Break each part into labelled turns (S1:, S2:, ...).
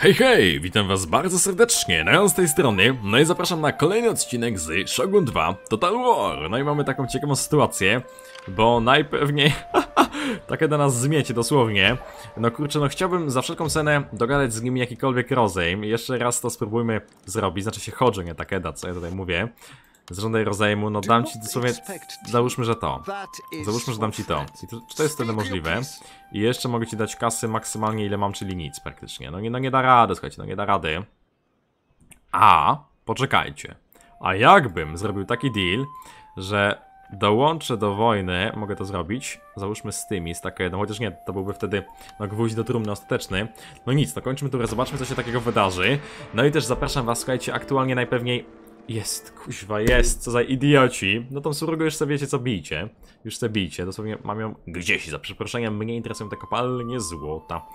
S1: Hej, hej, witam was bardzo serdecznie, Neon z tej strony, no i zapraszam na kolejny odcinek z Shogun 2 Total War. No i mamy taką ciekawą sytuację, bo najpewniej takie do nas zmiecie dosłownie. No kurczę, no chciałbym za wszelką cenę dogadać z nimi jakikolwiek rozejm. Jeszcze raz to spróbujmy zrobić, znaczy się chodzę, nie Takeda, co ja tutaj mówię. Zżądaj rozejmu, no dam ci dosłownie, załóżmy, że to. Załóżmy, że dam ci to. I to, czy to jest wtedy możliwe? I jeszcze mogę ci dać kasy maksymalnie ile mam, czyli nic praktycznie. No nie, no nie da rady, słuchajcie, no nie da rady. A, poczekajcie. A jakbym zrobił taki deal, że dołączę do wojny, mogę to zrobić, załóżmy z tymi, z taką jedną, chociaż nie, to byłby wtedy no, gwóźdź do trumny ostateczny. No nic, no kończymy turę, zobaczmy co się takiego wydarzy. No i też zapraszam was, słuchajcie, aktualnie najpewniej jest, kuźwa, jest, co za idioci. No tą surugę już sobie wiecie co bijcie. Już sobie bijcie, dosłownie mam ją gdzieś, za przeproszeniem, mnie interesują te kopalnie złota.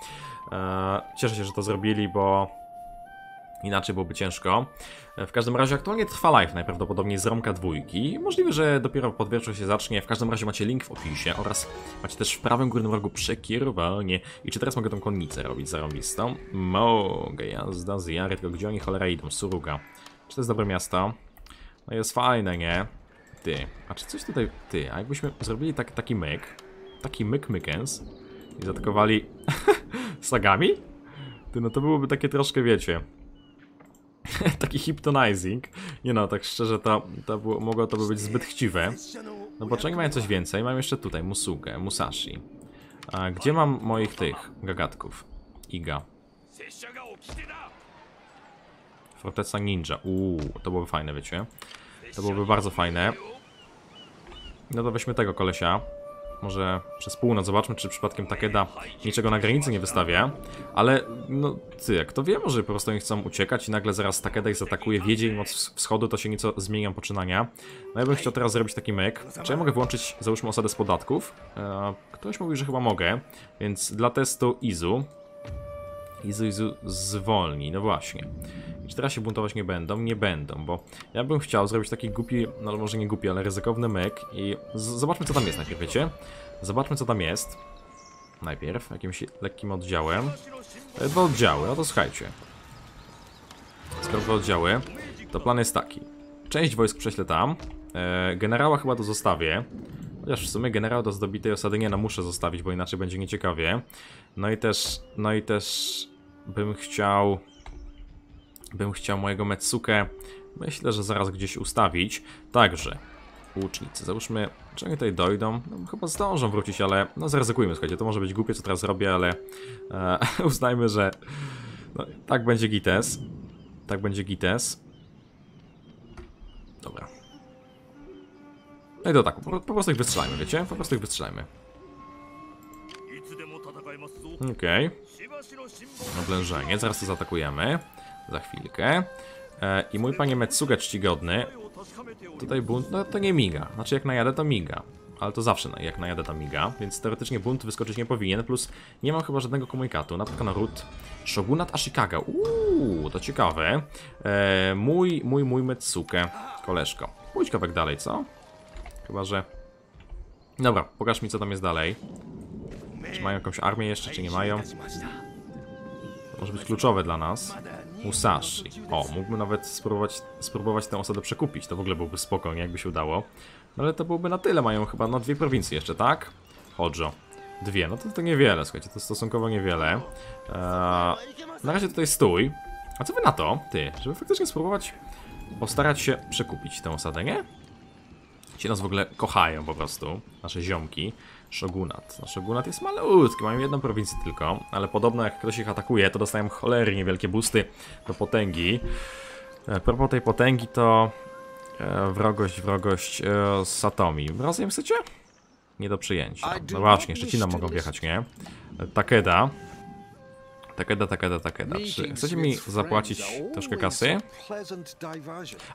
S1: Eee, cieszę się, że to zrobili, bo inaczej byłoby ciężko. E, W każdym razie aktualnie trwa live najprawdopodobniej z Romka dwójki. Możliwe, że dopiero pod wieczór się zacznie. W każdym razie macie link w opisie oraz macie też w prawym górnym rogu przekierowanie. I czy teraz mogę tą konnicę robić zarobistą? Mogę, jazda z Jary, tylko gdzie oni cholera idą? Suruga. Czy to jest dobre miasto? No jest fajne, nie? Ty, a czy coś tutaj... Ty, a jakbyśmy zrobili tak, taki myk, taki myk mykens i zaatakowali sagami? Ty, no to byłoby takie troszkę, wiecie... taki hypnotizing. Nie no, tak szczerze to, to było, mogło to by być zbyt chciwe. No bo czy oni mają coś więcej? Mam jeszcze tutaj Musugę, Musashi. A gdzie mam moich tych gagatków? Iga. Forteca Ninja. Uuu, to byłoby fajne, wiecie? To byłoby bardzo fajne. No to weźmy tego kolesia. Może przez północ zobaczmy, czy przypadkiem Takeda niczego na granicy nie wystawia. Ale, no, ty, jak to wie, może po prostu oni chcą uciekać i nagle zaraz Takeda ich zaatakuje, wiedzie im od wschodu, to się nieco zmienią poczynania. No ja bym chciał teraz zrobić taki myk. Czy ja mogę włączyć, załóżmy, osadę z podatków? Eee, ktoś mówi, że chyba mogę, więc dla testu Izu. Izu, Izu zwolni, no właśnie. I teraz się buntować nie będą? Nie będą, bo ja bym chciał zrobić taki głupi, no może nie głupi, ale ryzykowny myk i zobaczmy co tam jest najpierw, wiecie? Zobaczmy co tam jest. Najpierw, jakimś lekkim oddziałem. E, Dwa oddziały, no to słuchajcie. Skoro dwa oddziały, to plan jest taki. Część wojsk prześlę tam, e, generała chyba to zostawię. Chociaż w sumie generał do zdobitej osady nie no muszę zostawić, bo inaczej będzie nieciekawie. No i też, no i też bym chciał bym chciał mojego Metsukę, myślę, że zaraz gdzieś ustawić. Także, łucznicy, załóżmy, czy oni tutaj dojdą? No, chyba zdążą wrócić, ale no zaryzykujmy, słuchajcie, to może być głupie, co teraz robię, ale e, uznajmy, że no, tak będzie gites. Tak będzie gites. Dobra. No i to tak, po, po prostu ich wystrzelajmy, wiecie? Po prostu ich wystrzelajmy. Okej. Okay. Oblężenie, zaraz to zaatakujemy. Za chwilkę. E, I mój panie Metsuga czcigodny. Tutaj bunt, no to nie miga. Znaczy jak najadę to miga. Ale to zawsze jak najadę to miga, więc teoretycznie bunt wyskoczyć nie powinien, plus nie mam chyba żadnego komunikatu. Natka na ród. Shogunat Ashikaga. Uuu, to ciekawe. E, mój, mój, mój Metsuke. Koleżko. Pójdź kawałek dalej, co? Chyba, że... Dobra, pokaż mi co tam jest dalej. Czy mają jakąś armię jeszcze, czy nie mają? To może być kluczowe dla nas. Musashi. O, mógłbym nawet spróbować, spróbować tę osadę przekupić. To w ogóle byłby spokojnie, jakby się udało. No ale to byłoby na tyle. Mają chyba no dwie prowincje jeszcze, tak? Hojo. Dwie, no to, to niewiele, słuchajcie, to stosunkowo niewiele. Eee, na razie tutaj stój. A co wy na to, ty, żeby faktycznie spróbować postarać się przekupić tę osadę, nie? Ci nas w ogóle kochają po prostu, nasze ziomki. Shogunat. No, Shogunat jest malutki, mają jedną prowincję tylko, ale podobno jak ktoś ich atakuje, to dostają cholernie wielkie boosty do potęgi. E, propos tej potęgi to e, wrogość, wrogość e, z Satomi. Rozumiem chcecie? Nie do przyjęcia. No właśnie, Szczecina mogą wjechać, nie? E, Takeda. Takeda, Takeda, Takeda. Czy chcecie mi zapłacić troszkę kasy?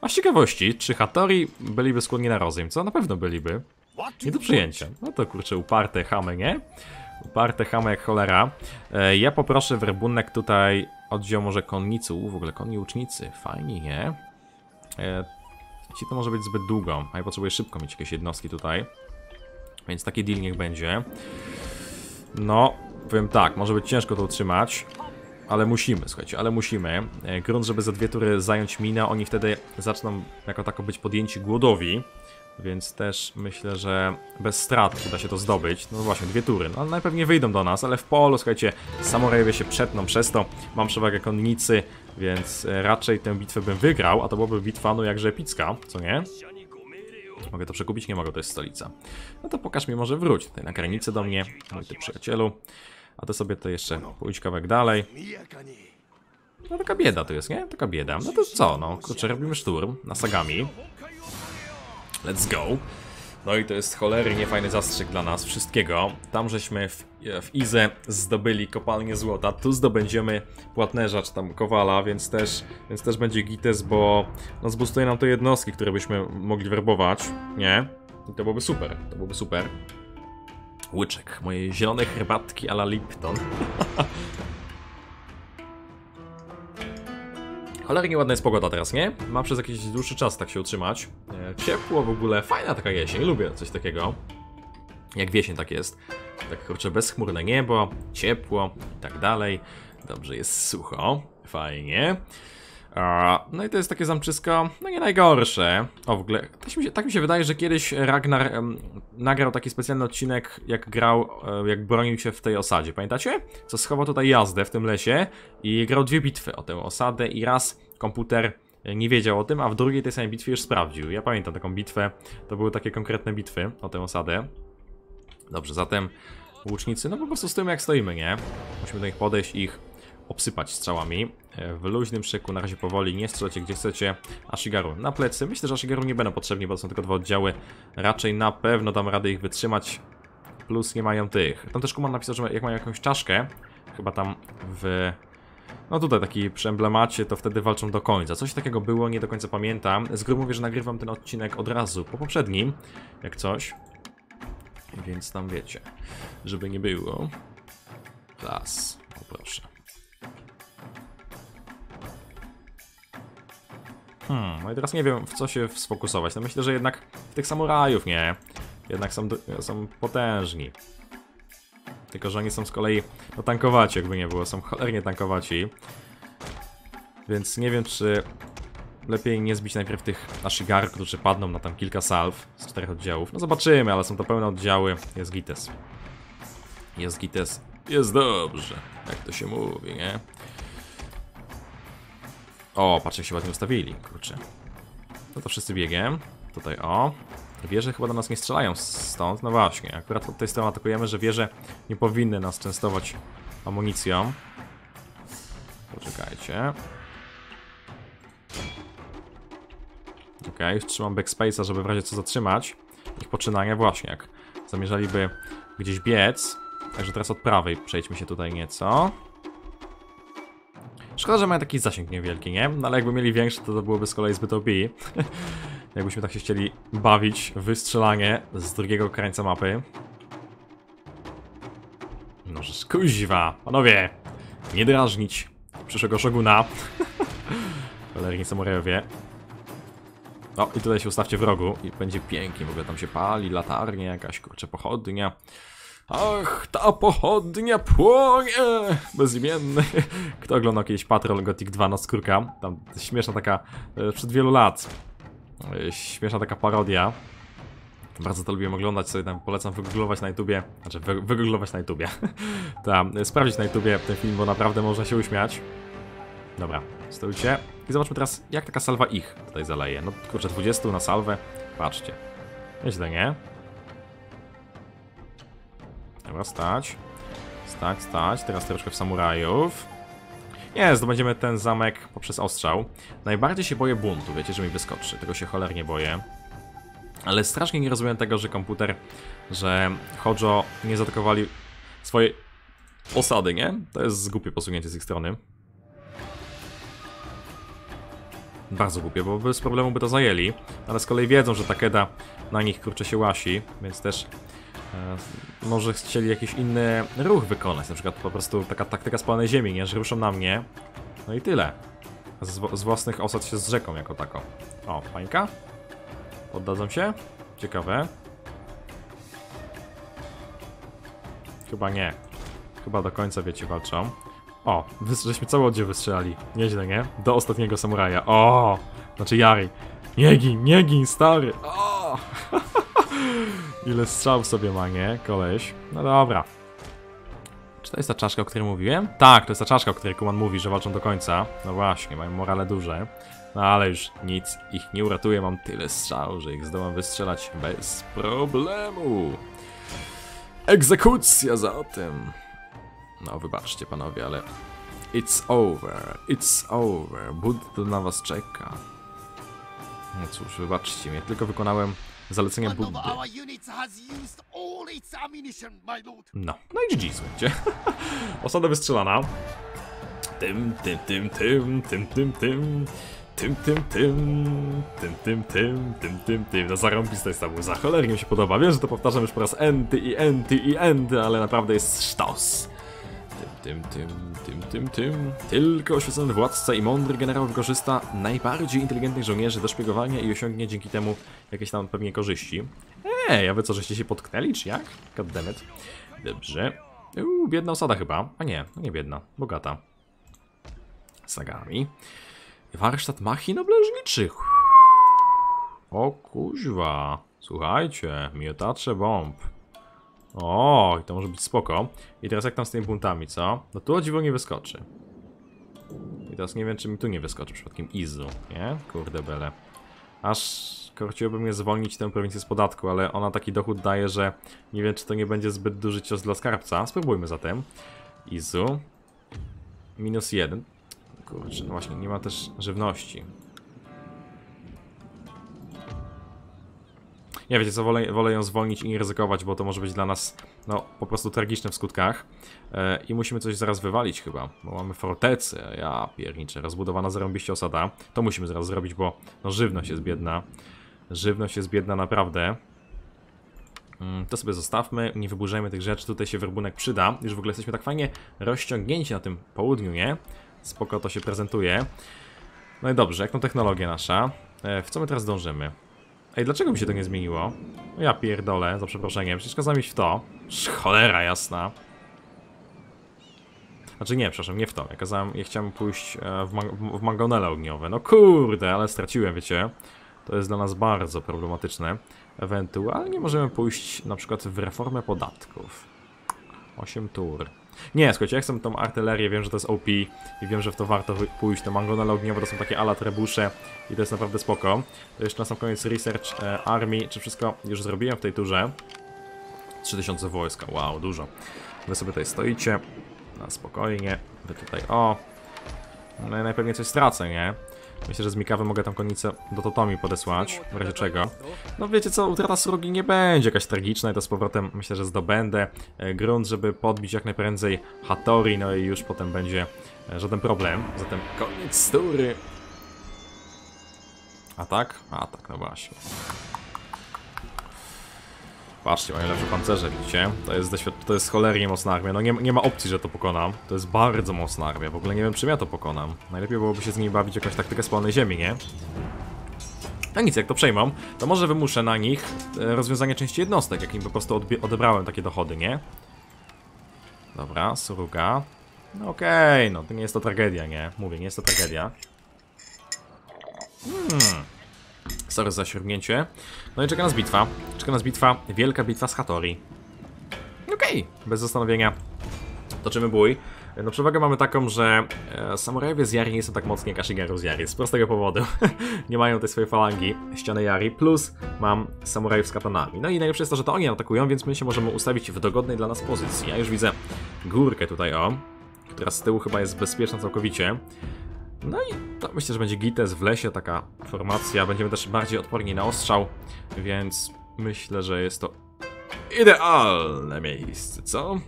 S1: A z ciekawości, czy Hattori byliby skłonni na rozejm? Co? Na pewno byliby. Nie do przyjęcia. No to kurczę, uparte chamy, nie? Uparte chamy jak cholera. E, ja poproszę werbunek tutaj oddział może konniców, w ogóle konni łucznicy. Fajnie, nie? E, ci to może być zbyt długo, a ja potrzebuję szybko mieć jakieś jednostki tutaj. Więc taki deal niech będzie. No, powiem tak, może być ciężko to utrzymać. Ale musimy, słuchajcie, ale musimy. E, Grunt, żeby za dwie tury zająć minę, oni wtedy zaczną jako tako być podjęci głodowi. Więc też myślę, że bez strat uda się to zdobyć. No właśnie, dwie tury. No najpewniej wyjdą do nas, ale w polu, słuchajcie, samorajowie się przetną przez to. Mam przewagę konnicy, więc e, raczej tę bitwę bym wygrał, a to byłaby bitwa no jakże epicka, co nie? Mogę to przekupić? Nie mogę, to jest stolica. No to pokaż mi może wróć tutaj na granicę do mnie, mój ty przyjacielu. A to sobie to jeszcze pójdź kawałek dalej. No taka bieda to jest, nie? Taka bieda. No to co, no, kurczę, robimy szturm na Sagami. Let's go. No i to jest cholernie fajny zastrzyk dla nas wszystkiego. Tam żeśmy w, w Ize zdobyli kopalnię złota, tu zdobędziemy płatnerza czy tam kowala, więc też, więc też będzie gites, bo no zbustuje nam to jednostki, które byśmy mogli werbować, nie? I to byłoby super, to byłoby super. Łyczek, moje zielone herbatki a la Lipton. Cholernie ładna jest pogoda teraz, nie? Ma przez jakiś dłuższy czas tak się utrzymać. E, ciepło w ogóle, fajna taka jesień, lubię coś takiego. Jak wiesień tak jest. Tak kurczę, bezchmurne niebo, ciepło i tak dalej. Dobrze, jest sucho, fajnie. No i to jest takie zamczysko, no nie najgorsze. O, w ogóle, tak mi się, tak mi się wydaje, że kiedyś Ragnar em, nagrał taki specjalny odcinek, jak grał, e, jak bronił się w tej osadzie. Pamiętacie? Co schował tutaj jazdę w tym lesie i grał dwie bitwy o tę osadę i raz komputer nie wiedział o tym, a w drugiej tej samej bitwie już sprawdził. Ja pamiętam taką bitwę, to były takie konkretne bitwy o tę osadę. Dobrze, zatem łucznicy, no po prostu stoimy jak stoimy, nie? Musimy do nich podejść ich obsypać strzałami. E, W luźnym szyku, na razie powoli, nie strzelcie gdzie chcecie. Ashigaru na plecy. Myślę, że Ashigaru nie będą potrzebni, bo to są tylko dwa oddziały. Raczej na pewno dam radę ich wytrzymać. Plus nie mają tych. Tam też Kuman napisał, że jak mają jakąś czaszkę, chyba tam w... No tutaj taki przy emblemacie, to wtedy walczą do końca. Coś takiego było, nie do końca pamiętam. Z góry mówię, że nagrywam ten odcinek od razu po poprzednim, jak coś. Więc tam wiecie, żeby nie było. Klas, o. Hmm, no i teraz nie wiem w co się sfokusować. No myślę, że jednak tych samurajów, nie? Jednak są, są potężni. Tylko, że oni są z kolei no tankowaci, jakby nie było, są cholernie tankowaci. Więc nie wiem, czy lepiej nie zbić najpierw tych Ashigar, którzy padną na tam kilka salw z czterech oddziałów. No zobaczymy, ale są to pełne oddziały. Jest Gites. Jest Gites. Jest dobrze, jak to się mówi, nie? O, patrz jak się ładnie ustawili, kurczę. No to wszyscy biegiem. Tutaj o. Wieże chyba do nas nie strzelają stąd. No właśnie, akurat od tej strony atakujemy, że wieże nie powinny nas częstować amunicją. Poczekajcie. Okay, już trzymam backspace'a, żeby w razie co zatrzymać ich poczynania. Właśnie, jak zamierzaliby gdzieś biec. Także teraz od prawej przejdźmy się tutaj nieco. Szkoda, że mają taki zasięg niewielki, nie? No ale jakby mieli większy, to to byłoby z kolei zbyt OP. Jakbyśmy tak się chcieli bawić wystrzelanie z drugiego krańca mapy. No, że kuźwa, panowie, nie drażnić przyszłego szoguna. Cholerni samurajowie. O, i tutaj się ustawcie w rogu i będzie pięknie, w ogóle tam się pali, latarnia jakaś, kurczę, pochodnia. Ach, ta pochodnia płonie! Bezimienny. Kto oglądał kiedyś Patrol Gothic 2 na skórka? Tam śmieszna taka, e, przed wielu lat, e, śmieszna taka parodia. Bardzo to lubiłem oglądać, sobie tam polecam wygooglować na YouTubie, znaczy wy, wygooglować na YouTubie. tam, e, sprawdzić na YouTubie ten film, bo naprawdę można się uśmiać. Dobra, stójcie. I zobaczmy teraz, jak taka salwa ich tutaj zaleje. No kurczę, 20 na salwę. Patrzcie. Nieźle, nie? Dobra, stać. Stać, stać. Teraz troszkę w samurajów. Nie, zdobędziemy ten zamek poprzez ostrzał. Najbardziej się boję buntu, wiecie, że mi wyskoczy. Tego się cholernie boję. Ale strasznie nie rozumiem tego, że komputer, że Hojo nie zaatakowali swojej osady, nie? To jest głupie posunięcie z ich strony. Bardzo głupie, bo bez problemu by to zajęli. Ale z kolei wiedzą, że Takeda na nich kurczę się łasi, więc też może chcieli jakiś inny ruch wykonać. Na przykład po prostu taka taktyka spalonej ziemi, nie? Że ruszą na mnie. No i tyle. Z, z własnych osad się zrzeką jako tako. O, pańka? Poddadzą się? Ciekawe. Chyba nie. Chyba do końca, wiecie, walczą. O, żeśmy cały oddział wystrzelali. Nieźle, nie? Do ostatniego samuraja. O! Znaczy Jary. Nie gin, nie gin, stary! O! Ile strzał sobie ma, nie? Koleś. No dobra. Czy to jest ta czaszka, o której mówiłem? Tak, to jest ta czaszka, o której Kuman mówi, że walczą do końca. No właśnie, mają morale duże. No ale już nic ich nie uratuje, mam tyle strzał, że ich zdołam wystrzelać bez problemu. Egzekucja zatem. No wybaczcie panowie, ale... It's over, it's over. Budda na was czeka. No cóż, wybaczcie mnie, tylko wykonałem zalecenia Buddy. No, no i GG, słuchajcie. Osada wystrzelana. Tym, tym, tym, tym, tym, tym, tym. Tym, tym, tym, tym, tym, tym, tym, tym, tym. No zarąbista jest ta muza, cholernie mi się podoba. Wiem, że to powtarzam już po raz enty i enty i enty, ale naprawdę jest sztos. Tym, tym, tym, tym, tym. Tylko oświecony władca i mądry generał wykorzysta najbardziej inteligentnych żołnierzy do szpiegowania i osiągnie dzięki temu jakieś tam pewnie korzyści. Ej, a wy co, żeście się potknęli, czy jak? Goddammit. Dobrze. Uuu, biedna osada chyba. A nie, no nie biedna, bogata. Sagami. Warsztat machin obleżniczych. O kuźwa. Słuchajcie, miotacze bomb. O, to może być spoko. I teraz jak tam z tymi buntami, co? No tu o dziwo nie wyskoczy. I teraz nie wiem, czy mi tu nie wyskoczy przypadkiem Izu, nie? Kurde bele. Aż korciłoby mnie zwolnić tę prowincję z podatku, ale ona taki dochód daje, że nie wiem, czy to nie będzie zbyt duży cios dla skarbca. Spróbujmy zatem. Izu. Minus jeden. Kurczę, no właśnie, nie ma też żywności. Nie wiecie co, wolę, wolę ją zwolnić i nie ryzykować, bo to może być dla nas, no, po prostu tragiczne w skutkach. E, I musimy coś zaraz wywalić chyba, bo mamy fortecę, ja pierniczę, rozbudowana zarąbiście osada. To musimy zaraz zrobić, bo no, żywność jest biedna. Żywność jest biedna naprawdę. Mm, To sobie zostawmy, nie wyburzajmy tych rzeczy, tutaj się werbunek przyda. Już w ogóle jesteśmy tak fajnie rozciągnięci na tym południu, nie? Spoko to się prezentuje. No i dobrze, jak tą technologię nasza? E, W co my teraz dążymy? Ej, dlaczego mi się to nie zmieniło? Ja pierdolę, za przeproszeniem, przecież kazałem iść w to. Cholera jasna. Znaczy nie, przepraszam, nie w to. Ja, kazałem, ja chciałem pójść e, w, ma w mangonele ogniowe. No kurde, ale straciłem, wiecie. To jest dla nas bardzo problematyczne. Ewentualnie możemy pójść na przykład w reformę podatków. 8 tur. Nie, słuchajcie, ja chcę tą artylerię, wiem, że to jest OP i wiem, że w to warto pójść. Te mangonele ogniowe to są takie ala trebusze i to jest naprawdę spoko. To jeszcze na sam koniec research e, armii, czy wszystko już zrobiłem w tej turze. 3000 wojska, wow, dużo. Wy sobie tutaj stoicie, na spokojnie, wy tutaj, o. No i najpewniej coś stracę, nie? Myślę, że z Mikawy mogę tam konnicę do Totomi podesłać, w razie czego. No wiecie co, utrata Surugi nie będzie jakaś tragiczna i to z powrotem myślę, że zdobędę e, grunt, żeby podbić jak najprędzej Hattori, no i już potem będzie e, żaden problem. Zatem koniec tury. A tak? A tak, no właśnie. Patrzcie, mają lepsze pancerze, widzicie? To jest, to jest cholernie mocna armia. No nie, nie ma opcji, że to pokonam. To jest bardzo mocna armia. W ogóle nie wiem, czym ja to pokonam. Najlepiej byłoby się z nimi bawić jakąś taktykę spalonej ziemi, nie? No nic, jak to przejmą, to może wymuszę na nich e, rozwiązanie części jednostek, jak im po prostu odebrałem takie dochody, nie? Dobra, Suruga. No okej, no to nie jest to tragedia, nie? Mówię, nie jest to tragedia. Hmm. Sorry za śrubnięcie. No i czeka nas bitwa. Czeka nas bitwa, wielka bitwa z Hattori. Okej, bez zastanowienia toczymy bój. No przewagę mamy taką, że e, samurajowie z Yari nie są tak mocni jak Ashigaru z Yari. Z prostego powodu. nie mają tej swojej falangi, ściany Yari, plus mam samurajów z katanami. No i najlepsze jest to, że to oni atakują, więc my się możemy ustawić w dogodnej dla nas pozycji. Ja już widzę górkę tutaj, o, która z tyłu chyba jest bezpieczna całkowicie. No i to myślę, że będzie Gites w lesie, taka formacja. Będziemy też bardziej odporni na ostrzał, więc myślę, że jest to idealne miejsce, co?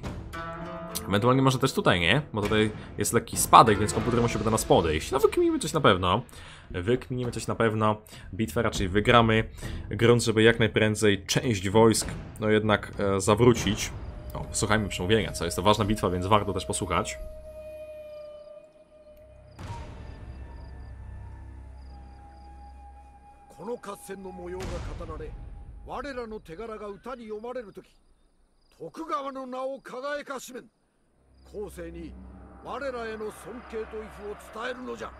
S1: Ewentualnie może też tutaj, nie? Bo tutaj jest lekki spadek, więc komputer musi do nas podejść. No wykminimy coś na pewno. Wykminimy coś na pewno. Bitwę raczej wygramy. Grunt, żeby jak najprędzej część wojsk, no jednak e, zawrócić. O, słuchajmy przemówienia, co jest to ważna bitwa, więc warto też posłuchać.
S2: 合戦の模様が語られ我らの手柄が歌に読まれる時徳川の名を輝かしめん。後世に我らへの尊敬と意譜を伝えるのじゃ。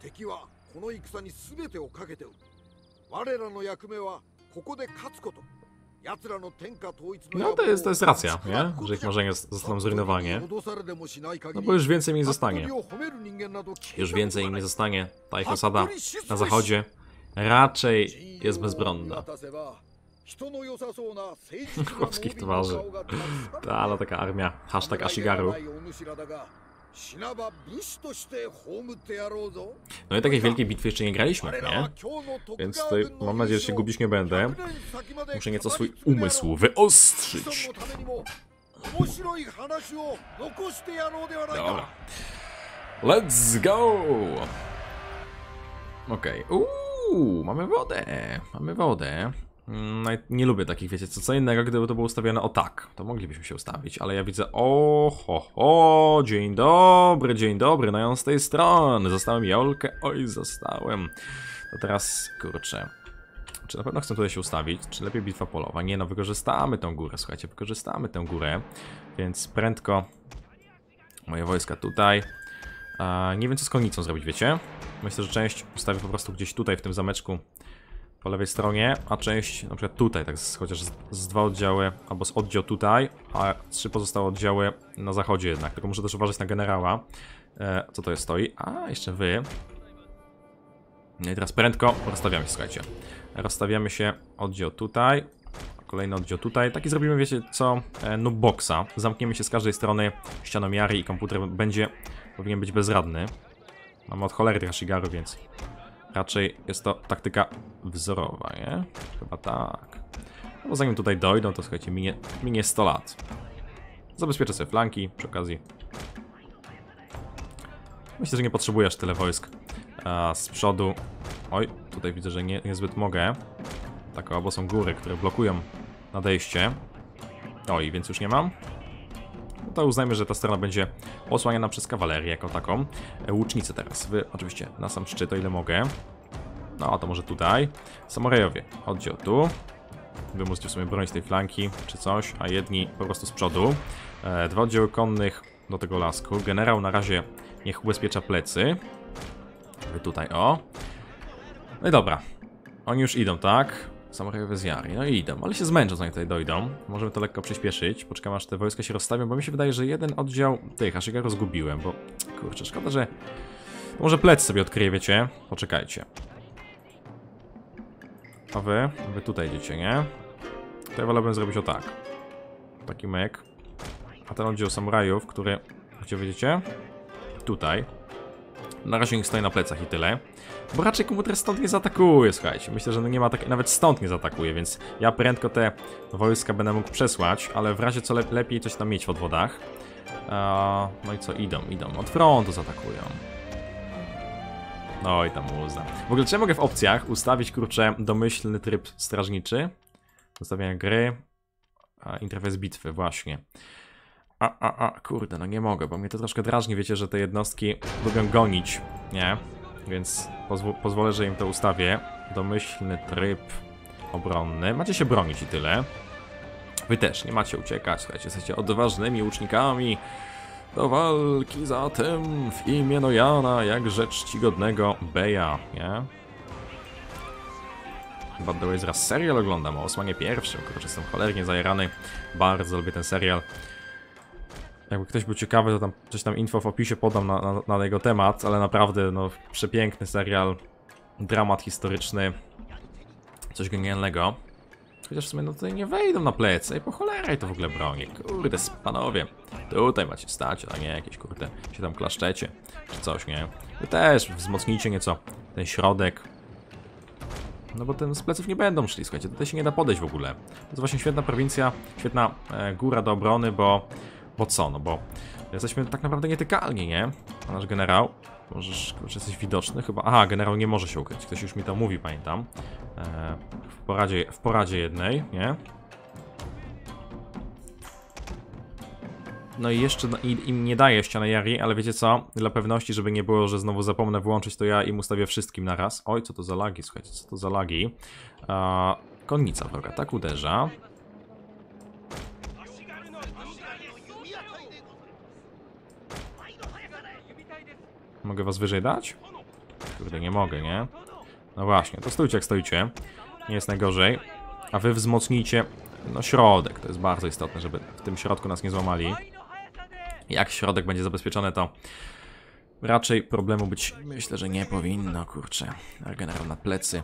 S2: 敵はこの戦に全てをかけておる。我らの役目はここで勝つこと。
S1: No to jest, to jest racja, nie? Że ich marzenia zostaną zrujnowane. No bo już więcej mi nie zostanie. Już więcej im nie zostanie. Ta ich osada na zachodzie raczej jest bezbronna. Chłopskich twarzy. Ta, ale taka armia. Hashtag Ashigaru. No i takiej wielkiej bitwy jeszcze nie graliśmy, nie? Więc tutaj mam nadzieję, że się gubić nie będę. Muszę nieco swój umysł wyostrzyć. Dobra. Let's go! Okej. Uuu, mamy wodę. Mamy wodę. Naj- Nie lubię takich, wiecie, co, co innego, gdyby to było ustawione o tak, to moglibyśmy się ustawić, ale ja widzę, o, ho, ho, dzień dobry, dzień dobry, no ja z tej strony, zostałem Jolkę, oj, zostałem. To teraz, kurczę, czy na pewno chcę tutaj się ustawić, czy lepiej bitwa polowa? Nie no, wykorzystamy tą górę, słuchajcie, wykorzystamy tę górę, więc prędko moje wojska tutaj. A, nie wiem co z konnicą zrobić, wiecie? Myślę, że część ustawię po prostu gdzieś tutaj w tym zameczku po lewej stronie, a część na przykład tutaj, tak z, chociaż z, z dwa oddziały, albo z oddział tutaj, a trzy pozostałe oddziały na zachodzie jednak, tylko muszę też uważać na generała. E, co to jest stoi? A, jeszcze wy. No i teraz prędko rozstawiamy się, słuchajcie. Rozstawiamy się oddział tutaj, kolejny oddział tutaj. Taki zrobimy, wiecie co, e, boxa. Zamkniemy się z każdej strony ścianomiary i komputer będzie, powinien być bezradny. Mamy od cholery tych Ashigaru, więc raczej jest to taktyka wzorowa, nie? Chyba tak. No bo zanim tutaj dojdą, to słuchajcie, minie, minie 100 lat. Zabezpieczę sobie flanki przy okazji. Myślę, że nie potrzebujesz tyle wojsk. A z przodu... Oj, tutaj widzę, że nie, niezbyt mogę. Tak, albo są góry, które blokują nadejście. Oj, więc już nie mam. To uznajmy, że ta strona będzie osłaniana przez kawalerię jako taką. E, Łucznicy teraz. Wy oczywiście na sam szczyt, o ile mogę. No, a to może tutaj. Samurajowie, oddział tu. Wy musicie sobie bronić tej flanki, czy coś, a jedni po prostu z przodu. E, dwa oddziały konnych do tego lasku. Generał na razie niech ubezpiecza plecy. Wy tutaj, o. No i dobra. Oni już idą, tak? Samurajowie z. No i idą, ale się zmęczą zanim tutaj dojdą. Możemy to lekko przyspieszyć. Poczekam aż te wojska się rozstawią, bo mi się wydaje, że jeden oddział tych Ashigaru zgubiłem, bo kurczę, szkoda, że może plec sobie odkryje, wiecie? Poczekajcie. A wy? Wy tutaj idziecie, nie? To ja wolałbym zrobić o tak. Taki myk. A ten oddział samurajów, który... Gdzie widzicie? Tutaj. Na razie niech stoi na plecach i tyle. Bo raczej komputer stąd nie zaatakuje, słuchajcie. Myślę, że no nie ma takiej, nawet stąd nie zaatakuje, więc ja prędko te wojska będę mógł przesłać, ale w razie co le lepiej coś tam mieć w odwodach. Eee, no i co, idą, idą. Od frontu zaatakują. No i tam muza. W ogóle czy ja mogę w opcjach ustawić, kurczę, domyślny tryb strażniczy? Ustawiania gry. A, interfejs bitwy, właśnie. A, a, a, kurde, no nie mogę, bo mnie to troszkę drażni, wiecie, że te jednostki lubią gonić, nie? Więc pozwo pozwolę, że im to ustawię. Domyślny tryb obronny. Macie się bronić i tyle. Wy też, nie macie uciekać, słuchajcie, jesteście odważnymi łucznikami do walki zatem w imię Nojana, jak rzecz czcigodnego Beja, nie? By the way, serial oglądam o Osmanie pierwszym, kurczę, jestem cholernie zajarany, bardzo lubię ten serial. Jakby ktoś był ciekawy, to tam coś tam info w opisie podam na, na, na jego temat, ale naprawdę, no, przepiękny serial, dramat historyczny, coś genialnego. Chociaż w sumie no tutaj nie wejdą na plecy i po cholerę to w ogóle bronię. Kurde, panowie, tutaj macie stać, a nie jakieś kurde się tam klaszczecie, czy coś, nie? Wy też wzmocnijcie nieco ten środek. No bo ten z pleców nie będą szli, słuchajcie, tutaj się nie da podejść w ogóle. To jest właśnie świetna prowincja, świetna e, góra do obrony, bo... Bo co, no bo jesteśmy tak naprawdę nietykalni, nie? A nasz generał, możesz, kurczę, jesteś widoczny chyba... Aha, generał nie może się ukryć, ktoś już mi to mówi, pamiętam. E, w, poradzie, w poradzie jednej, nie? No i jeszcze no, im nie daję ścianę Jari, ale wiecie co? Dla pewności, żeby nie było, że znowu zapomnę włączyć, to ja im ustawię wszystkim na raz. Oj, co to za lagi, słuchajcie, co to za lagi? E, konnica wroga, tak uderza. Mogę was wyżej dać? Kurde, nie mogę, nie? No właśnie, to stójcie jak stoicie. Nie jest najgorzej. A wy wzmocnijcie, no środek. To jest bardzo istotne, żeby w tym środku nas nie złamali. Jak środek będzie zabezpieczony, to raczej problemu być myślę, że nie powinno, kurczę. Generał na plecy.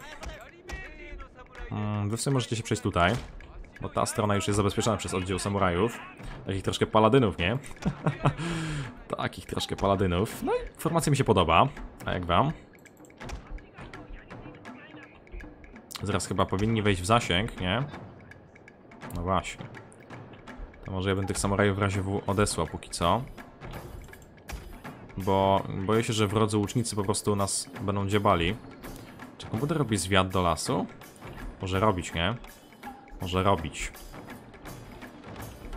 S1: Mm, wy w możecie się przejść tutaj. Bo ta strona już jest zabezpieczona przez oddział samurajów. Takich troszkę paladynów, nie? Takich troszkę paladynów. No i formacja mi się podoba. A jak wam? Zaraz chyba powinni wejść w zasięg, nie? No właśnie. To może ja bym tych samurajów w razie W odesłał póki co. Bo boję się, że wrodzy łucznicy po prostu nas będą dziebali. Czy komputer robi zwiat do lasu? Może robić, nie? Może robić.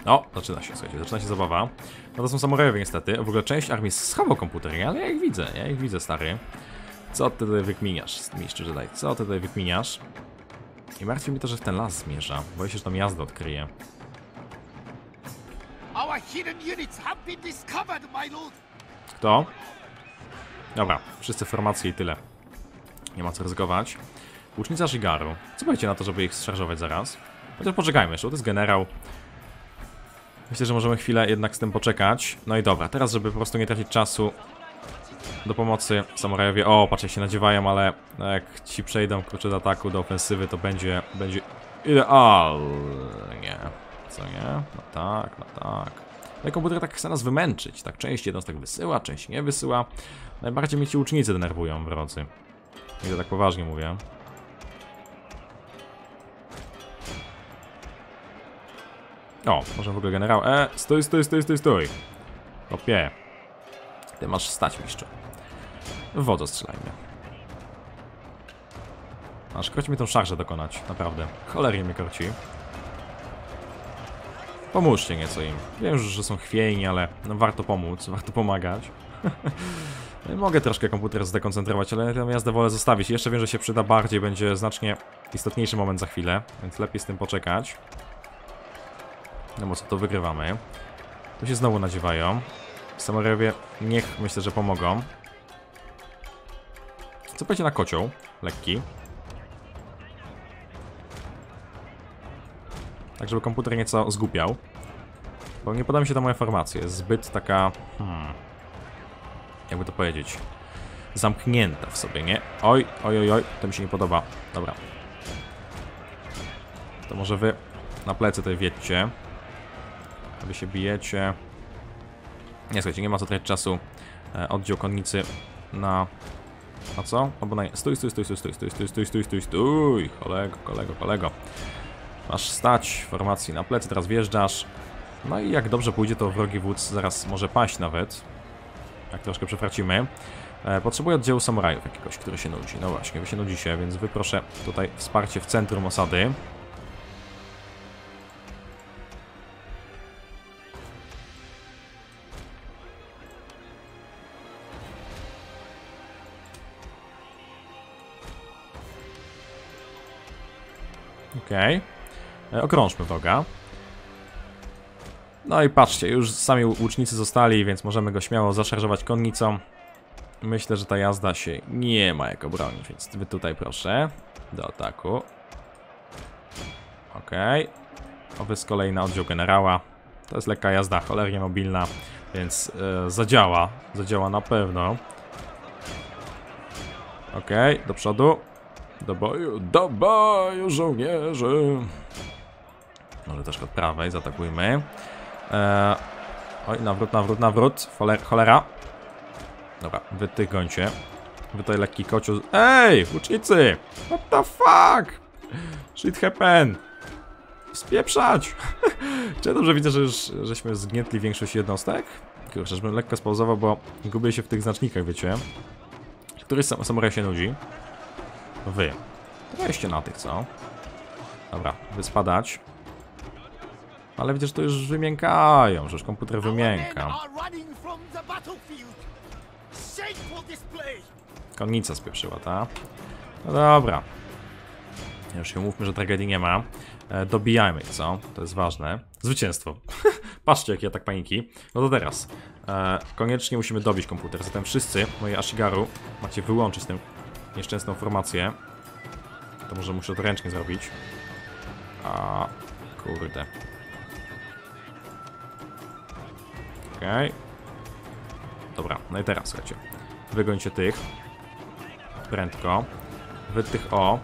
S1: O, zaczyna się, słuchajcie, zaczyna się zabawa. No to są samurajowie niestety. W ogóle część armii schował komputer, nie? ale ja ich widzę, ja ich widzę, stary. Co ty tutaj wykminiasz, mistrzu Jedi? Co ty tutaj wykminiasz? I martwi mnie to, że w ten las zmierza. Boję się, że tam jazdę odkryje. Kto? Dobra, wszyscy formacje i tyle. Nie ma co ryzykować. Łucznica Shigaru. Co powiecie na to, żeby ich zszarżować zaraz? Chociaż poczekajmy jeszcze, to jest generał. Myślę, że możemy chwilę jednak z tym poczekać. No i dobra, teraz żeby po prostu nie tracić czasu do pomocy samurajowie. O, patrzcie, się nadziewają, ale jak ci przejdą kurczę do ataku, do ofensywy, to będzie, będzie idealnie. Co nie? No tak, no tak. No i komputer tak chce nas wymęczyć. Tak część jednostek wysyła, część nie wysyła. Najbardziej mnie ci łucznicy denerwują, wrodzy. I to tak poważnie mówię. O, może w ogóle generał. E, stój, stój, stój, stój, stój. Kopie. Ty masz stać, mistrzu. Wodę strzelajmy. Aż kroci mi tą szarżę dokonać, naprawdę. Cholernie mnie kroci. Pomóżcie nieco im. Wiem że są chwiejni, ale no, warto pomóc, warto pomagać. Mogę troszkę komputer zdekoncentrować, ale jazdę wolę zostawić. Jeszcze wiem, że się przyda bardziej, będzie znacznie istotniejszy moment za chwilę, więc lepiej z tym poczekać. No bo co, to wygrywamy. Tu się znowu nadziewają. Samurajowie niech, myślę, że pomogą. Co będzie na kocioł? Lekki. Tak, żeby komputer nieco zgubiał. Bo nie podoba mi się ta moja formacja. Jest zbyt taka... Hmm, jakby to powiedzieć... Zamknięta w sobie, nie? Oj, oj, oj, oj. To mi się nie podoba. Dobra. To może wy na plecy tutaj wiedźcie. Wy się bijecie. Nie, słuchajcie, nie ma co tracić czasu. E, oddział konnicy na... A co? Albo na... Stój, stój, stój, stój, stój, stój, stój, stój, stój, stój, stój, kolego, kolego, kolego. Masz stać, formacji na plecy, teraz wjeżdżasz. No i jak dobrze pójdzie, to wrogi wódz zaraz może paść nawet. Jak troszkę przefracimy. E, potrzebuję oddziału samurajów jakiegoś, który się nudzi. No właśnie, wy się nudzicie, więc wyproszę tutaj wsparcie w centrum osady. Okej. Okay. Okrążmy wroga. No i patrzcie, już sami łucznicy zostali, więc możemy go śmiało zaszarżować konnicą. Myślę, że ta jazda się nie ma jak obronić, więc wy tutaj proszę. Do ataku. Okej. Okay. Owy z kolei na oddział generała. To jest lekka jazda, cholernie mobilna, więc yy, zadziała. Zadziała na pewno. Okej, okay, do przodu. Do boju, do boju, żołnierze! Może też od prawej, zaatakujmy. Eee, oj, nawrót, nawrót, nawrót. Foler, cholera. Dobra, wy tych gońcie. Wy tutaj lekki kociu. Ej, ucznicy! What the fuck? Shit happen! Spieprzać! Czy dobrze widzę, że już żeśmy zgniętli większość jednostek? Kurczę, żebym lekko spauzował, bo gubię się w tych znacznikach, wiecie. Któryś sam samuraj się nudzi. Wy. Weźcie na tych, co? Dobra, wyspadać. Ale widzę, że to już wymiękają, że już komputer wymięka. Konnica spieprzyła, ta? No dobra. Już się mówmy, że tragedii nie ma. E, dobijajmy ich, co? To jest ważne. Zwycięstwo. patrzcie jaki atak paniki. No to teraz, e, koniecznie musimy dobić komputer, zatem wszyscy, moje Ashigaru, macie wyłączyć tę nieszczęsną formację. To może muszę to ręcznie zrobić. A, kurde. Okej. Dobra, no i teraz, słuchajcie. Wygońcie tych. Prędko. Wy tych o.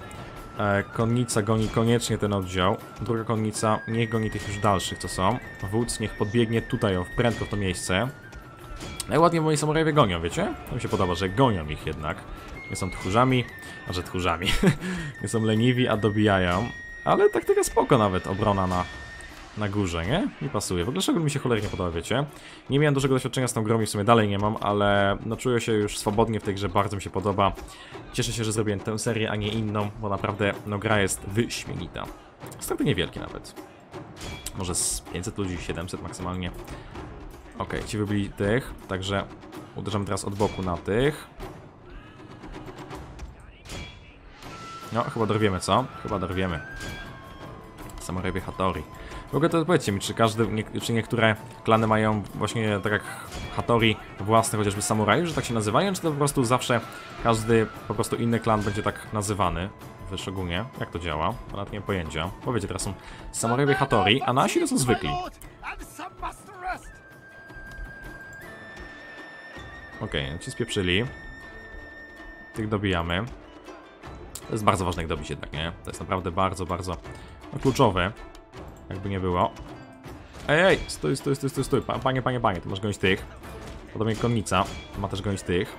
S1: E, konnica goni koniecznie ten oddział. Druga konnica niech goni tych już dalszych, co są. Wódz niech podbiegnie tutaj, o, prędko w to miejsce. Najładniej moi samurajowie gonią, wiecie? To mi się podoba, że gonią ich jednak. Nie są tchórzami, a że tchórzami. nie są leniwi, a dobijają. Ale tak taka spoko nawet obrona na, na górze, nie? Mi pasuje. W ogóle Shogun mi się cholernie podoba, wiecie? Nie miałem dużego doświadczenia z tą grą i w sumie dalej nie mam, ale no czuję się już swobodnie w tej grze, bardzo mi się podoba. Cieszę się, że zrobiłem tę serię, a nie inną, bo naprawdę no gra jest wyśmienita. Straty niewielkie nawet. Może z 500 ludzi, 700 maksymalnie. Okej, ci wybili tych, także uderzamy teraz od boku na tych. No, chyba dorwiemy, co? Chyba dorwiemy. Samurajowie Hattori. W ogóle to powiedzcie mi, czy każdy, nie, czy niektóre klany mają właśnie tak jak Hattori własne chociażby samurajów, że tak się nazywają, czy to po prostu zawsze każdy po prostu inny klan będzie tak nazywany w Shogunie? Jak to działa? Nawet nie pojęcia. Powiecie, teraz są Hattori, a nasi to są zwykli. Okej, no ci spieprzyli. Tych dobijamy. To jest bardzo ważne, jak dobić jednak, nie? To jest naprawdę bardzo, bardzo kluczowe. Jakby nie było. Ej, ej, stój, stój, stój, stój, stój. Pa- Panie, panie, panie, ty masz gonić tych. Podobnie konnica ma też gonić tych.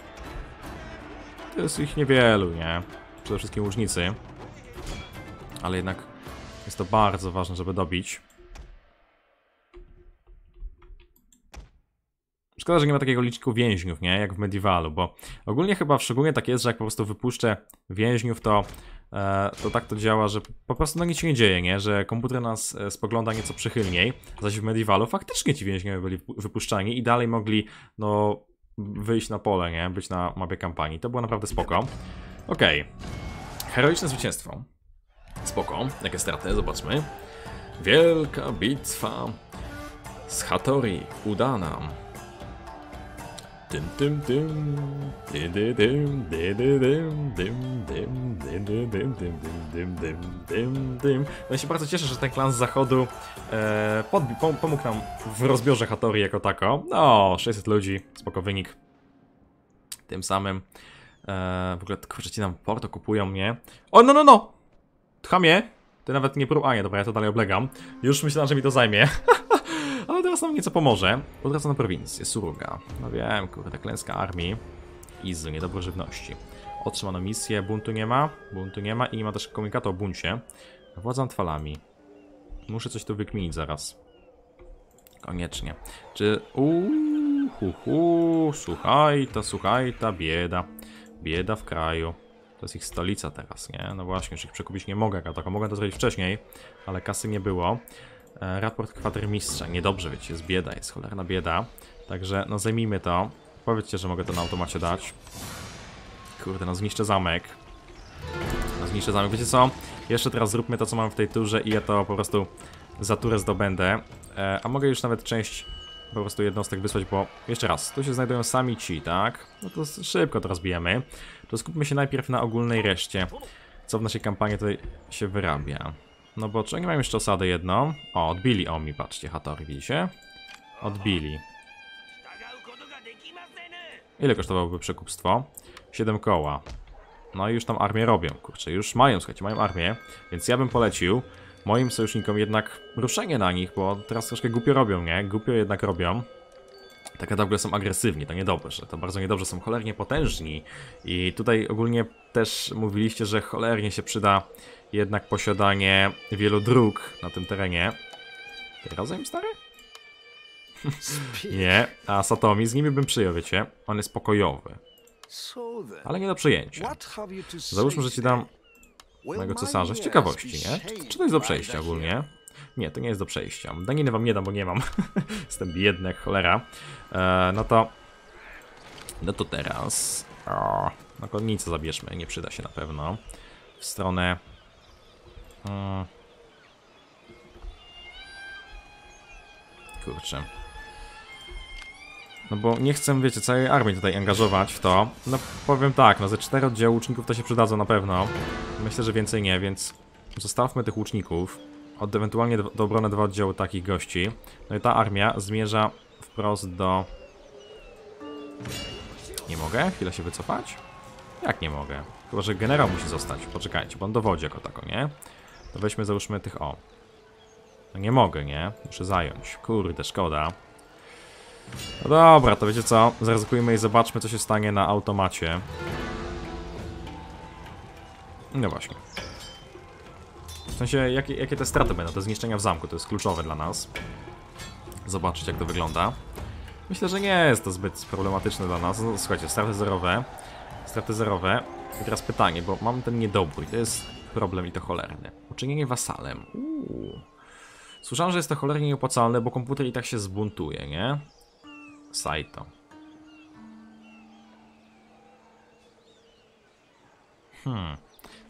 S1: To jest ich niewielu, nie? Przede wszystkim łucznicy. Ale jednak jest to bardzo ważne, żeby dobić. Szkoda, że nie ma takiego liczku więźniów, nie? Jak w Medievalu, bo ogólnie chyba w Shogunie tak jest, że jak po prostu wypuszczę więźniów, to, e, to tak to działa, że po prostu no nic się nie dzieje, nie? Że komputer nas e, spogląda nieco przychylniej, zaś w Medievalu faktycznie ci więźniowie byli wypuszczani i dalej mogli, no, wyjść na pole, nie? Być na mapie kampanii. To było naprawdę spoko. Okej. Heroiczne zwycięstwo. Spoko. Jakie straty? Zobaczmy. Wielka bitwa z Hattori udana. Tym, tym, tym, dy, dy, dym, dy, dy, dym, dym, dym, dy, dy, dym, dym, dym, dym, dym, dym, dym. No ja się bardzo cieszę, że ten klan z zachodu e, podbi- pom- pomógł nam w rozbiorze Hattori jako tako. No, 600 ludzi, spoko wynik. Tym samym e, w ogóle, kurczę, ci nam Porto kupują mnie. O, no, no, no! Tchamie! Ty nawet nie prób... A nie, dobra, ja to dalej oblegam. Już myślałem, że mi to zajmie. Nam nieco pomoże. Od na prowincję, Suruga. No wiem, kurde, klęska armii. Izy, niedobór żywności. Otrzymano misję, buntu nie ma, buntu nie ma i nie ma też komunikatu o buncie. Władzam twalami. Muszę coś tu wykminić zaraz. Koniecznie. Czy... Uuu, hu, hu, słuchaj, ta, słuchaj, ta bieda. Bieda w kraju. To jest ich stolica teraz, nie? No właśnie, już ich przekupić nie mogę, a tylko mogę to zrobić wcześniej, ale kasy nie było. E, raport kwatermistrza. Niedobrze, wiecie, jest bieda, jest cholerna bieda. Także, no zajmijmy to. Powiedzcie, że mogę to na automacie dać. Kurde, no zniszczę zamek. No zniszczę zamek. Wiecie co? Jeszcze teraz zróbmy to, co mam w tej turze i ja to po prostu za turę zdobędę. E, a mogę już nawet część po prostu jednostek wysłać, bo jeszcze raz, tu się znajdują sami ci, tak? No to szybko to rozbijemy. To skupmy się najpierw na ogólnej reszcie. Co w naszej kampanii tutaj się wyrabia. No bo oni mają jeszcze osadę jedną? O, odbili Omi, patrzcie, Hattori, widzicie? Odbili. Ile kosztowałoby przekupstwo? 7 koła. No i już tam armię robią, kurczę, już mają, słuchajcie, mają armię, więc ja bym polecił moim sojusznikom jednak ruszenie na nich, bo teraz troszkę głupio robią, nie? Głupio jednak robią. Tak naprawdę ogóle są agresywni, to niedobrze, to bardzo niedobrze, są cholernie potężni i tutaj ogólnie też mówiliście, że cholernie się przyda jednak posiadanie wielu dróg na tym terenie. Razem, stary? Nie, a Satomi z nimi bym przyjął, wiecie? On jest pokojowy, ale nie do przyjęcia. Załóżmy, że ci dam mojego cesarza z ciekawości, nie?
S3: shamed
S1: Czy to jest do przejścia ogólnie? Nie, to nie jest do przejścia. Daniny wam nie dam, bo nie mam. Jestem biedny, cholera. E, no to... No to teraz... O, no konnicę zabierzmy, nie przyda się na pewno. W stronę... Mm. kurczę. No bo nie chcę, wiecie, całej armii tutaj angażować w to. No powiem tak, no ze cztery oddziały łuczników to się przydadzą na pewno. Myślę, że więcej nie, więc zostawmy tych łuczników. Od ewentualnie do obrony dwa oddziały takich gości. No i ta armia zmierza wprost do... Nie mogę? Chwilę się wycofać? Jak nie mogę? Chyba, że generał musi zostać. Poczekajcie, bo on dowodzi jako tako, nie? To weźmy, załóżmy tych o. No nie mogę, nie? Muszę zająć. Kurde, szkoda. No dobra, to wiecie co? Zaryzykujmy i zobaczmy, co się stanie na automacie. No właśnie. W sensie, jakie, jakie te straty będą? Te zniszczenia w zamku, to jest kluczowe dla nas. Zobaczyć, jak to wygląda. Myślę, że nie jest to zbyt problematyczne dla nas. No, słuchajcie, straty zerowe. Straty zerowe. I teraz pytanie, bo mam ten niedobór i to jest problem i to cholerny. Uczynienie wasalem. Uuu. Słyszałem, że jest to cholernie nieopłacalne, bo komputer i tak się zbuntuje, nie? Saito. Hmm.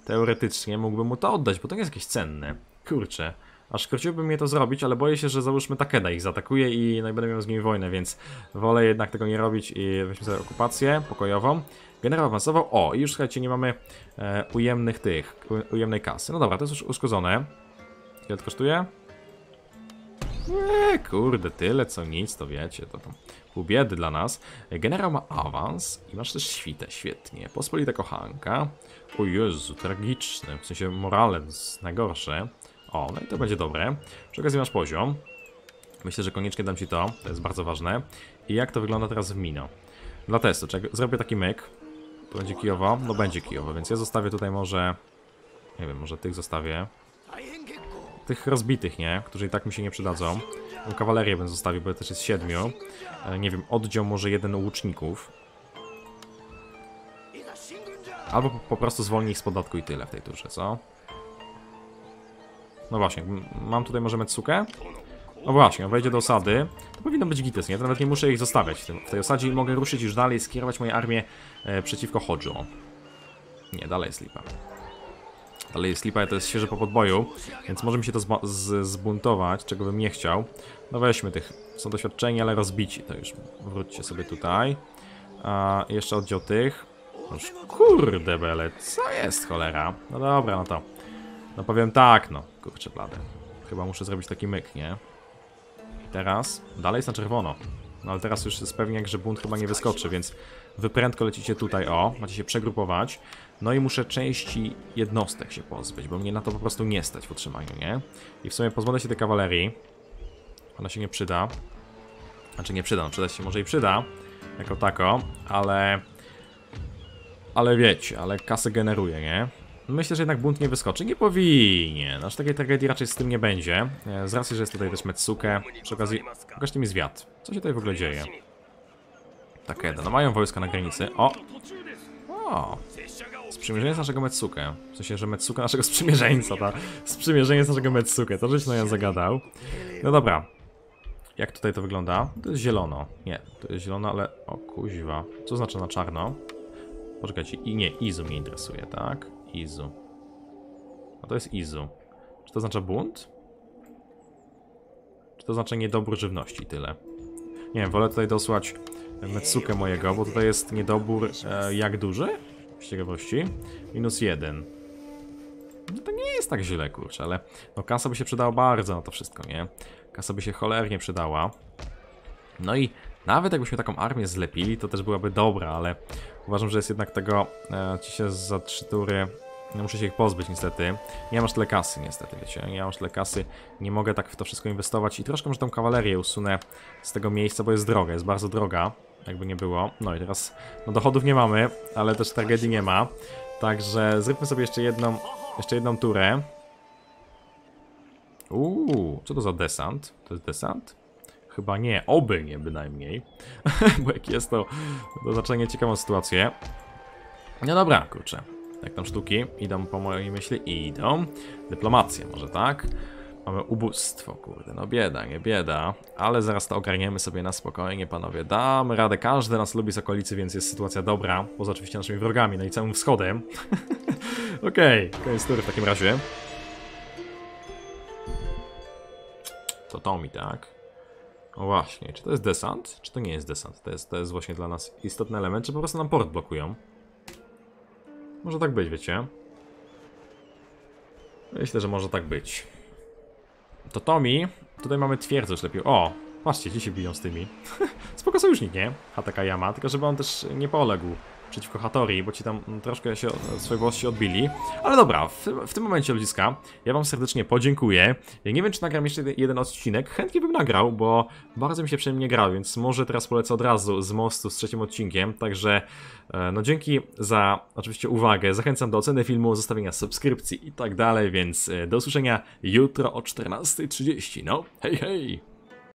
S1: Teoretycznie mógłbym mu to oddać, bo to nie jest jakieś cenne. Kurczę. Aż krociłby mnie to zrobić, ale boję się, że załóżmy Takeda ich zaatakuje i no będę miał z nimi wojnę, więc wolę jednak tego nie robić i weźmy sobie okupację pokojową. Generał awansował. O, i już słuchajcie, nie mamy e, ujemnych tych, u, ujemnej kasy. No dobra, to jest już uszkodzone. Ile to kosztuje? Eee, kurde, tyle co nic, to wiecie, to tam pół biedy dla nas. Generał ma awans i masz też świtę, świetnie. Pospolita kochanka. O Jezu, tragiczny, w sensie morale najgorsze. O, no i to będzie dobre. Przy okazji masz poziom. Myślę, że koniecznie dam ci to, to jest bardzo ważne. I jak to wygląda teraz w Mino? Dla testu, czek- zrobię taki myk. To będzie Kijowo? No będzie Kijowo, więc ja zostawię tutaj może... Nie wiem, może tych zostawię. Tych rozbitych, nie? Którzy i tak mi się nie przydadzą. Kawalerię bym zostawił, bo też jest siedmiu. E, Nie wiem, oddział może jeden łuczników. Albo po, prostu zwolnij ich z podatku i tyle w tej turze, co? No właśnie, mam tutaj może Metsukę? No właśnie, wejdzie do osady. To powinno być Gites, nie? To nawet nie muszę ich zostawiać w, tej osadzie i mogę ruszyć już dalej, skierować moją armię e, przeciwko Hojo. Nie, dalej jest lipa. Dalej jest lipa, to jest świeże po podboju, więc może mi się to zbuntować, czego bym nie chciał. No weźmy tych, są doświadczeni, ale rozbici, to już wróćcie sobie tutaj. A jeszcze oddział tych. Kurde bele, co jest cholera? No dobra, no to. No powiem tak, no, kurczę blade. Chyba muszę zrobić taki myk, nie? I teraz, dalej jest na czerwono. No ale teraz już jest pewnie, że bunt chyba nie wyskoczy, więc wy prędko lecicie tutaj, o, macie się przegrupować. No i muszę części jednostek się pozbyć, bo mnie na to po prostu nie stać w utrzymaniu, nie? I w sumie pozbędę się tej kawalerii. Ona się nie przyda. Znaczy nie przyda, no przydać się może i przyda, jako tako, ale... Ale wiecie, ale kasę generuje, nie? Myślę, że jednak bunt nie wyskoczy. Nie powinien. Aż takiej tragedii raczej z tym nie będzie. E, Z racji, że jest tutaj też Metsuke. Przy okazji, pokażcie mi zwiat. Co się tutaj w ogóle dzieje? Takeda. No mają wojska na granicy. O! O! Sprzymierzeńca naszego Metsuke. W sensie, że Metsuke naszego sprzymierzeńca, ta sprzymierzeniec naszego Metsuke. To żeś no ja zagadał. No dobra. Jak tutaj to wygląda? To jest zielono. Nie, to jest zielono, ale... O kuźwa. Co znaczy na czarno? Poczekajcie, i nie, Izu mnie interesuje, tak? Izu. No to jest Izu. Czy to oznacza bunt? Czy to oznacza niedobór żywności, tyle? Nie wiem, wolę tutaj dosłać Metsukę mojego, bo tutaj jest niedobór e, jak duży? Z ciekawości. Minus jeden. No to nie jest tak źle, kurczę, ale no kasa by się przydała bardzo na to wszystko, nie? Kasa by się cholernie przydała. No i nawet jakbyśmy taką armię zlepili, to też byłaby dobra, ale uważam, że jest jednak tego e, ci się za trzy tury. No muszę się ich pozbyć niestety. Nie masz tyle kasy niestety, wiecie. Nie masz tyle kasy, nie mogę tak w to wszystko inwestować i troszkę może tą kawalerię usunę z tego miejsca, bo jest droga, jest bardzo droga, jakby nie było. No i teraz, no dochodów nie mamy, ale też tragedii nie ma. Także zróbmy sobie jeszcze jedną, jeszcze jedną turę. Uuu, co to za desant? To jest desant? Chyba nie, oby nie bynajmniej. Bo jak jest to, to zaczenie ciekawą sytuację. No dobra, kurczę. Jak tam sztuki? Idą po mojej myśli? Idą. Dyplomacja może, tak? Mamy ubóstwo, kurde, no bieda, nie bieda. Ale zaraz to ogarniemy sobie na spokojnie, panowie. Damy radę, każdy nas lubi z okolicy, więc jest sytuacja dobra. Poza oczywiście naszymi wrogami, no i całym wschodem. Okej, okay, koniec tury w takim razie. To Tomi, tak? No właśnie, czy to jest desant, czy to nie jest desant? To jest, to jest właśnie dla nas istotny element, czy po prostu nam port blokują? Może tak być, wiecie? Myślę, że może tak być. To Tomi, tutaj mamy twierdzę już. O, patrzcie, ci się biją z tymi. Spoko sojusznik, nie? Hataka Yama, tylko żeby on też nie poległ przeciwko Hatori, bo ci tam troszkę się swojej włości odbili. Ale dobra, w, w tym momencie ludziska, ja wam serdecznie podziękuję. Ja nie wiem, czy nagram jeszcze jeden- jeden odcinek. Chętnie bym nagrał, bo bardzo mi się przyjemnie grał, więc może teraz polecę od razu z mostu z trzecim odcinkiem. Także e, no dzięki za oczywiście uwagę. Zachęcam do oceny filmu, zostawienia subskrypcji i tak dalej, więc e, do usłyszenia jutro o 14.30. No, hej hej!